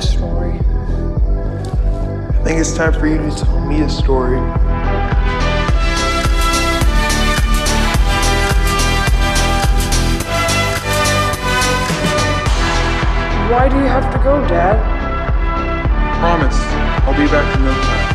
story. I think it's time for you to tell me a story. Why do you have to go, Dad? Promise, I'll be back in no time.